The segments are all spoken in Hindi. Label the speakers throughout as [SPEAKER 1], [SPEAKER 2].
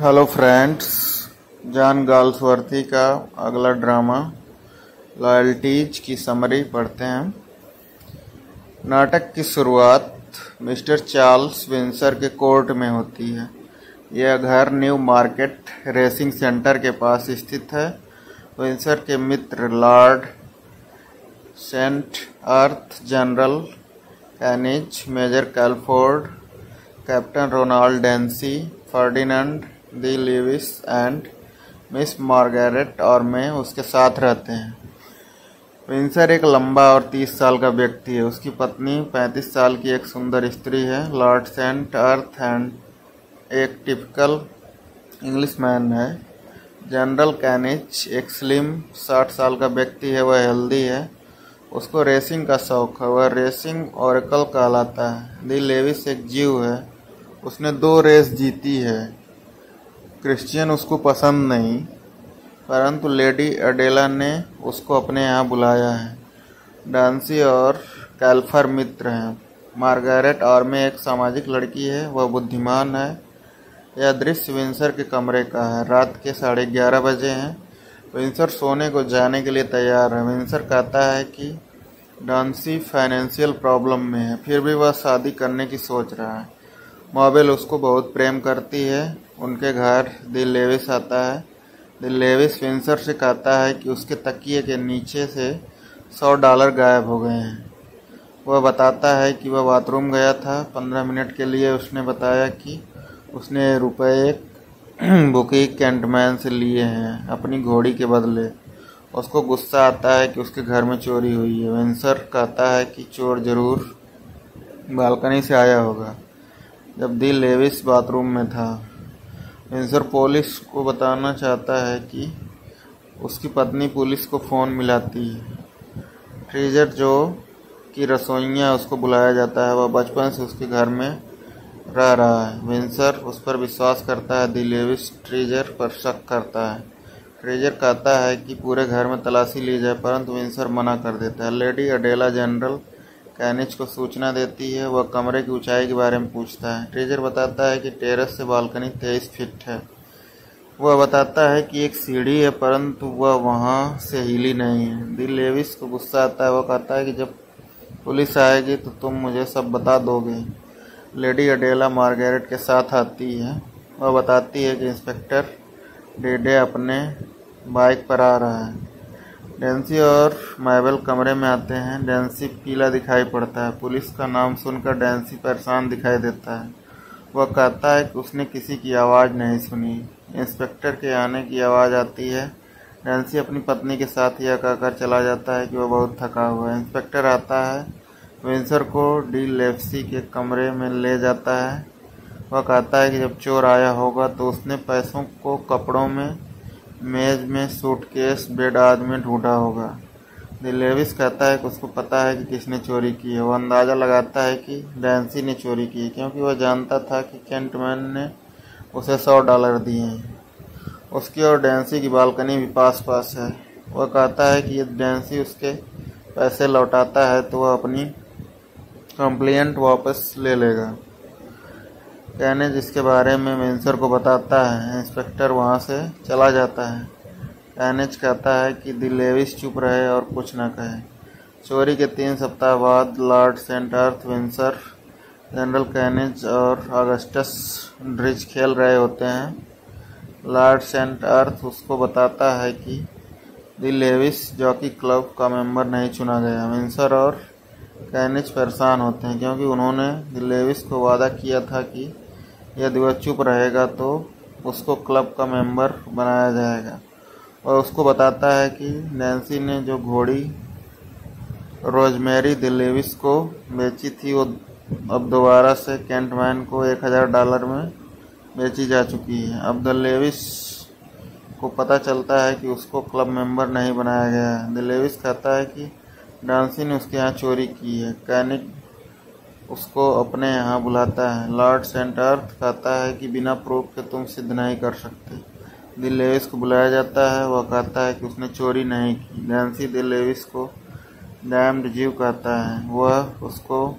[SPEAKER 1] हेलो फ्रेंड्स जॉन गाल्सवर्थी का अगला ड्रामा लॉयल्टीज की समरी पढ़ते हैं नाटक की शुरुआत मिस्टर चार्ल्स विंसर के कोर्ट में होती है। यह घर न्यू मार्केट रेसिंग सेंटर के पास स्थित है। विंसर के मित्र Lord Saint Erth General Canynge Major Colford, Captain Ronald Dancy, Ferdinand De Levis and Miss Margaret और मैं उसके साथ रहते हैं। विंसर एक लंबा और तीस साल का व्यक्ति है। उसकी पत्नी पैंतीस साल की एक सुंदर स्त्री है। लॉर्ड सेंट अर्थ एंड एक टिपिकल इंग्लिश मैन है। जनरल कैनिच एक स्लिम साठ साल का व्यक्ति है। वह हेल्दी है। उसको रेसिंग का शौक है। वह रेसिंग ओरेकल कहलाता है। दी लेविस एक जीव है। उसने दो रेस जीती है। क्रिश्चियन उसको पसंद नहीं, परंतु लेडी अडेला ने उसको अपने यहाँ बुलाया है। डांसी और कैल्फर मित्र हैं। मार्गारेट और में एक सामाजिक लड़की है, वह बुद्धिमान है। यह दृश्य विंसर के कमरे का है। रात के साढ़े ग्यारह बजे हैं। विंसर सोने को जाने के लिए तैयार है। विंसर कहता है कि डांसी फाइनेंशियल प्रॉब्लम में है, फिर भी वह शादी करने की सोच रहा है। मॉबेल उसको बहुत प्रेम करती है। उनके घर, दिल लेविस आता है। दिल लेविस विंसर से कहता है कि उसके तकिए के नीचे से सौ डॉलर गायब हो गए हैं। वह बताता है कि वह बाथरूम गया था। पंद्रह मिनट के लिए उसने बताया कि उसने रुपए एक बुकी कैंटमैन से लिए हैं, अपनी घोड़ी के बदले। उसको गुस्सा आता है कि उसके घर में चोरी हुई है। विंसर कहता है कि चोर ज़रूर बालकनी से आया होगा, जब दिल लेविस बाथरूम में था। विंसर पुलिस को बताना चाहता है कि उसकी पत्नी पुलिस को फ़ोन मिलाती है। ट्रीजर जो कि रसोइयाँ उसको बुलाया जाता है। वह बचपन से उसके घर में रह रहा है। विंसर उस पर विश्वास करता है। दिलेविस ट्रेजर पर शक करता है। ट्रेजर कहता है कि पूरे घर में तलाशी ली जाए, परंतु विंसर मना कर देता है। लेडी अडेला जनरल कैनिच को सूचना देती है, वह कमरे की ऊंचाई के बारे में पूछता है। ट्रेजर बताता है कि टेरेस से बालकनी तेईस फीट है। वह बताता है कि एक सीढ़ी है, परंतु वह वहाँ से हिली नहीं है। दिल लेविस को गुस्सा आता है। वह कहता है कि जब पुलिस आएगी तो तुम मुझे सब बता दोगे। लेडी अडेला मार्गरेट के साथ आती है। वह बताती है कि इंस्पेक्टर डेडे अपने बाइक पर आ रहा है। डेंसी और मैबल कमरे में आते हैं। डेंसी पीला दिखाई पड़ता है। पुलिस का नाम सुनकर डेंसी परेशान दिखाई देता है। वह कहता है कि उसने किसी की आवाज़ नहीं सुनी। इंस्पेक्टर के आने की आवाज़ आती है। डेंसी अपनी पत्नी के साथ यह कहकर चला जाता है कि वह बहुत थका हुआ है। इंस्पेक्टर आता है। विंसर को डी लेप्सी के कमरे में ले जाता है। वह कहता है कि जब चोर आया होगा तो उसने पैसों को कपड़ों में मेज में सूटकेस, बेड आदि में ढूंढा होगा। दिलेविस कहता है कि उसको पता है कि किसने चोरी की है। वह अंदाज़ा लगाता है कि डैंसी ने चोरी की है, क्योंकि वह जानता था कि कैंटमैन ने उसे सौ डॉलर दिए हैं। उसकी और डैंसी की बालकनी भी पास पास है। वह कहता है कि यदि डैंसी उसके पैसे लौटाता है तो वह अपनी कंप्लेंट वापस ले लेगा। कहने जिसके बारे में विंसर को बताता है, इंस्पेक्टर वहाँ से चला जाता है। कैनेज कहता है कि दिलेविस चुप रहे और कुछ न कहे। चोरी के तीन सप्ताह बाद Lord Saint Arth Winsor, General kinase और अगस्टस ड्रिज खेल रहे होते हैं। लॉर्ड सेंट अर्थ उसको बताता है कि दिलेविस जॉकी क्लब का मेंबर नहीं चुना गया। विंसर और कैनिच परेशान होते हैं क्योंकि उन्होंने लेविस को वादा किया था कि यदि वह चुप रहेगा तो उसको क्लब का मेंबर बनाया जाएगा। और उसको बताता है कि नैन्सी ने जो घोड़ी रोजमेरी दिलेविस को बेची थी, वो अब दोबारा से कैंटमैन को एक हज़ार डॉलर में बेची जा चुकी है। अब दिलेविस को पता चलता है कि उसको क्लब मेंबर नहीं बनाया गया है। दिलेविस कहता है कि डांसी ने उसके यहाँ चोरी की है। कैनिक उसको अपने यहाँ बुलाता है। लॉर्ड सेंट अर्थ कहता है कि बिना प्रूफ के तुम सिद्ध नहीं कर सकते। दिल लेविस को बुलाया जाता है। वह कहता है कि उसने चोरी नहीं की। डांसी दिल लेविस को डैम्ड जीव कहता है। वह उसको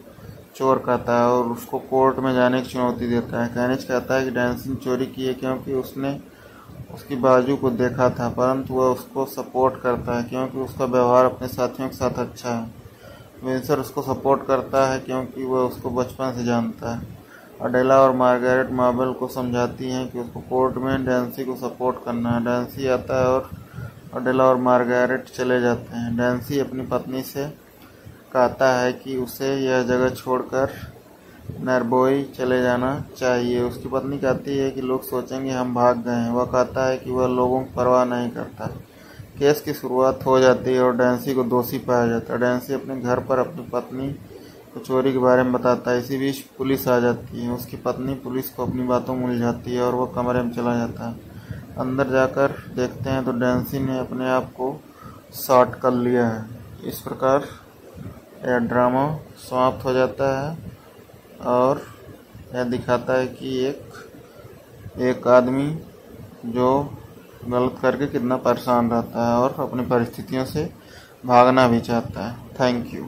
[SPEAKER 1] चोर कहता है और उसको कोर्ट में जाने की चुनौती देता है। कैनिज कहता है कि डैंसिंग चोरी की है क्योंकि उसने उसकी बाजू को देखा था, परंतु वह उसको सपोर्ट करता है क्योंकि उसका व्यवहार अपने साथियों के साथ अच्छा है। विंसर उसको सपोर्ट करता है क्योंकि वह उसको बचपन से जानता है। अडेला और मार्गरेट मार्बल को समझाती हैं कि उसको कोर्ट में डेंसी को सपोर्ट करना है। डेंसी आता है और अडेला और मार्गरेट चले जाते हैं। डेंसी अपनी पत्नी से कहता है कि उसे यह जगह छोड़कर नरबोई चले जाना चाहिए। उसकी पत्नी कहती है कि लोग सोचेंगे हम भाग गए हैं। वह कहता है कि वह लोगों की परवाह नहीं करता। केस की शुरुआत हो जाती है और डेंसी को दोषी पाया जाता है। डेंसी अपने घर पर अपनी पत्नी को चोरी के बारे में बताता है। इसी बीच पुलिस आ जाती है। उसकी पत्नी पुलिस को अपनी बातों में उलझाती है और वह कमरे में चला जाता है। अंदर जाकर देखते हैं तो डैंसी ने अपने आप को शॉर्ट कर लिया है। इस प्रकार यह ड्रामा समाप्त हो जाता है और यह दिखाता है कि एक एक आदमी जो गलत करके कितना परेशान रहता है और अपनी परिस्थितियों से भागना भी चाहता है। Thank you